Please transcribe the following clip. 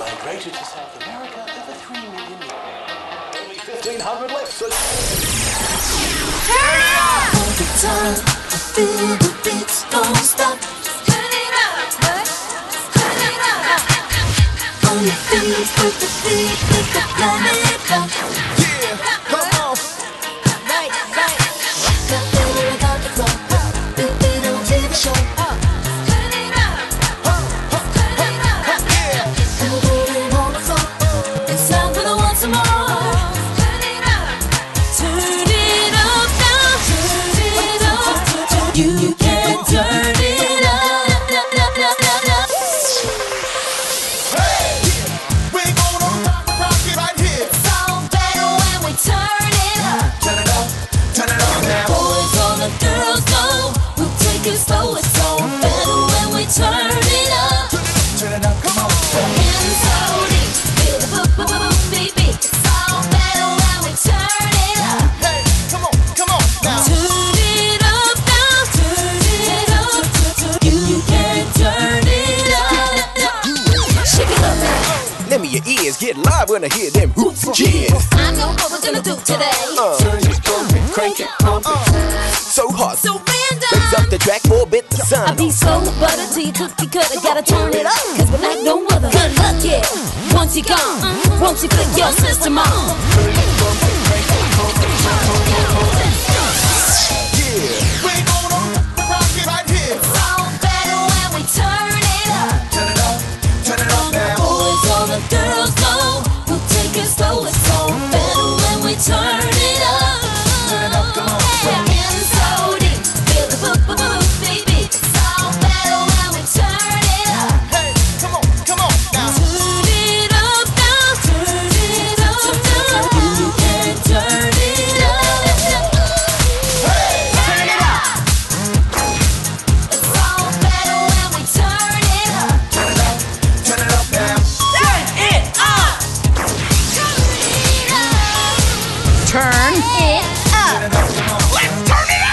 migrated to South America over 3 million years. Only 1,500 left, so... Turn it up! The time, I feel the beats don't stop. Turn it up! Turn it up! With the with the planet. your ears. Get live when I hear them hoots and cheers. I know what we're gonna do today. Uh, Turn it, pump it, crank it, pump it. Uh. So hot, so random. Raise up the track, orbit the sun. I be so butter to your cookie cutter. Gotta turn it up, cause we're like no other. Good luck, yeah. Once you gone, once you put your system on. up. Let's turn it up!